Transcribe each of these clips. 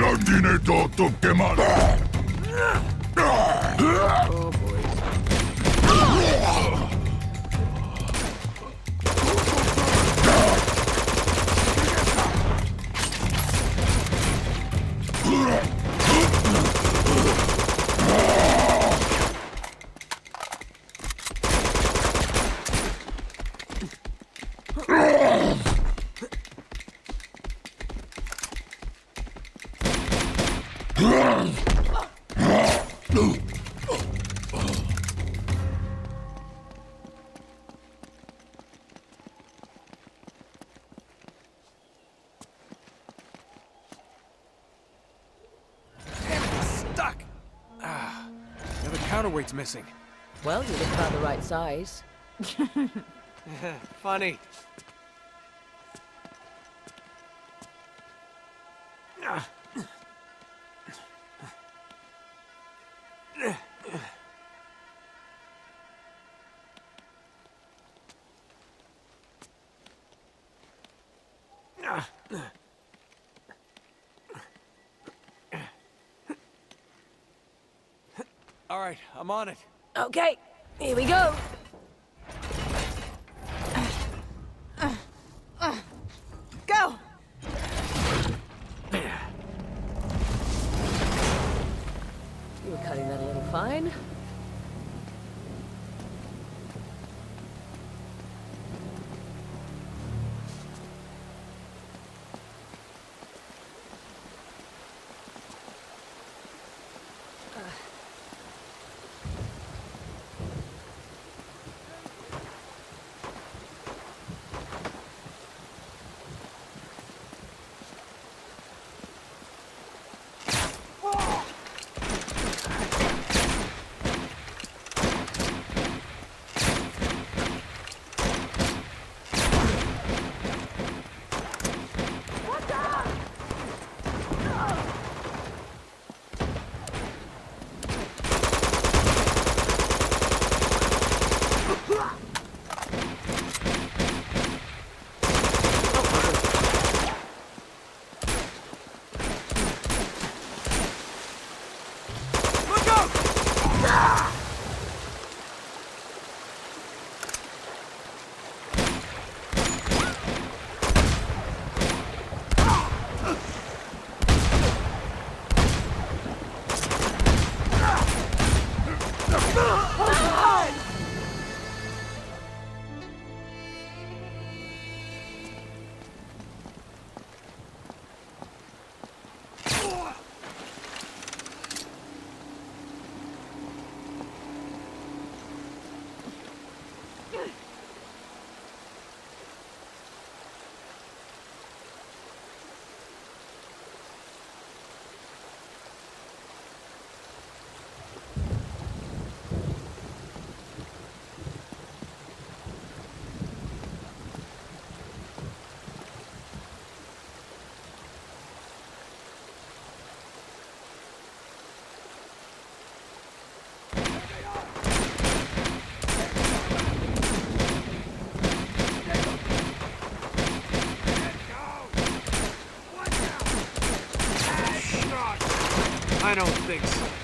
Blanchinator took him out. Oh, boy. Ugh! Now missing. Well, you look about the right size. Funny. All right, I'm on it. Okay, here we go. I don't think so.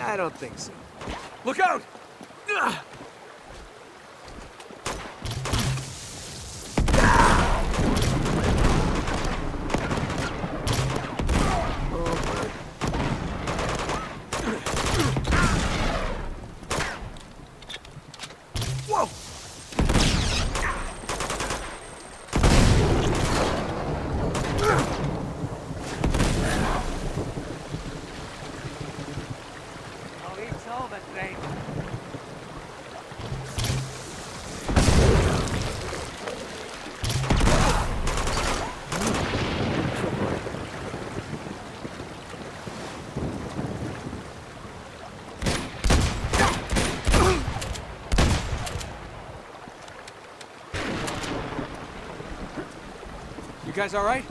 I don't think so. Look out! Guys all right?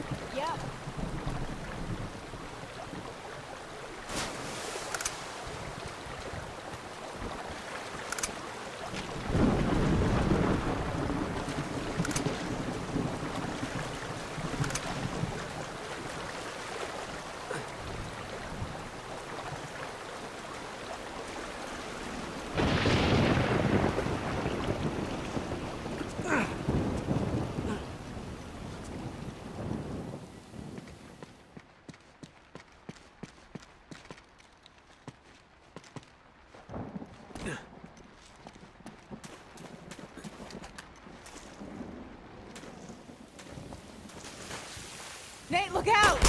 Look out!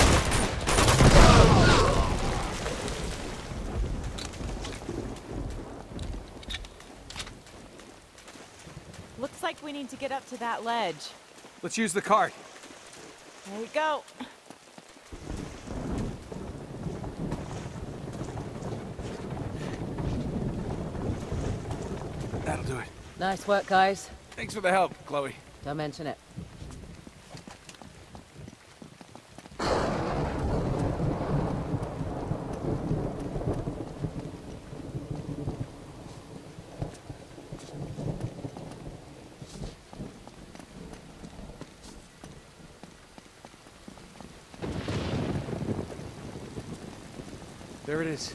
Looks like we need to get up to that ledge. Let's use the cart. There we go. That'll do it. Nice work, guys. Thanks for the help, Chloe. Don't mention it. There it is.